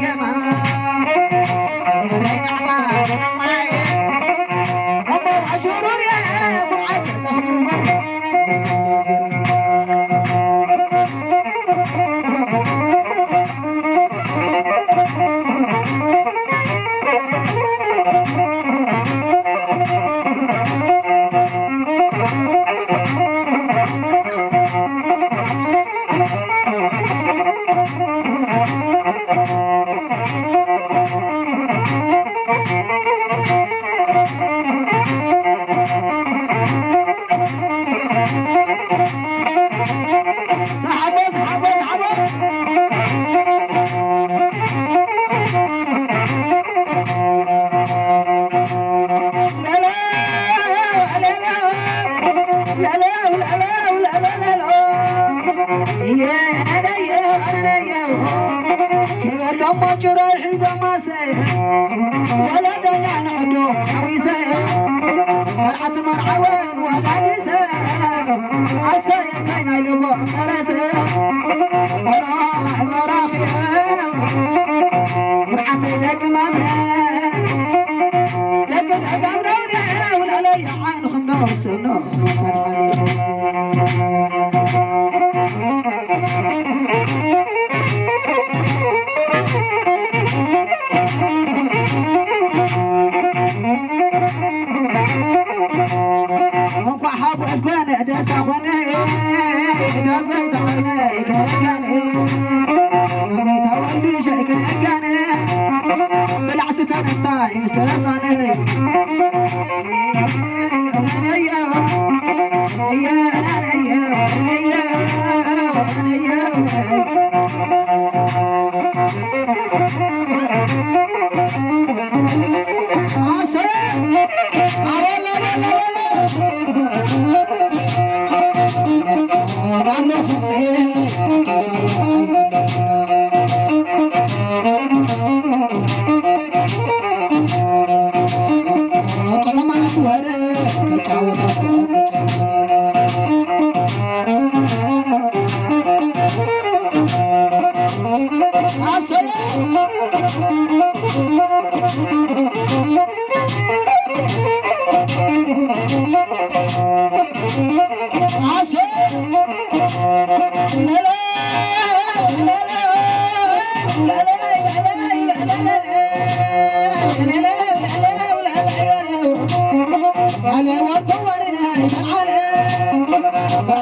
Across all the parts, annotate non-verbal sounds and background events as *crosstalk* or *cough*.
Come on. لما جراح إذا ما سيه Música Thank you.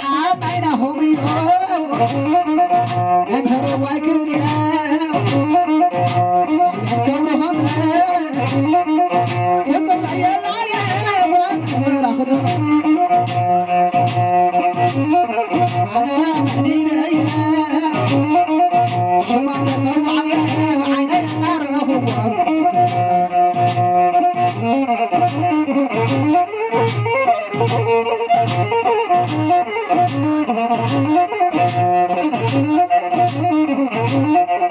I'm not hold me low. Thank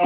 *laughs* you.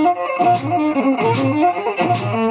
Thank you.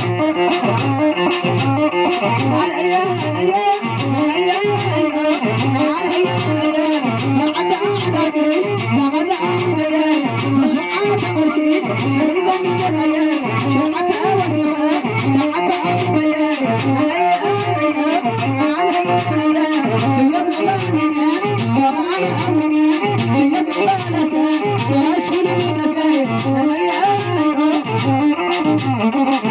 Thank you.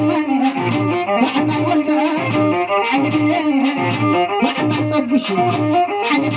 kuşu Hani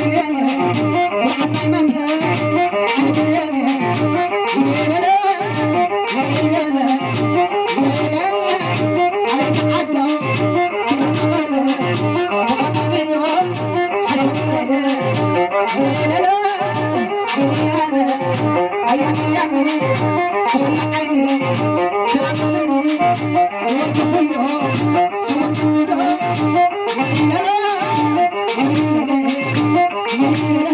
Thank you.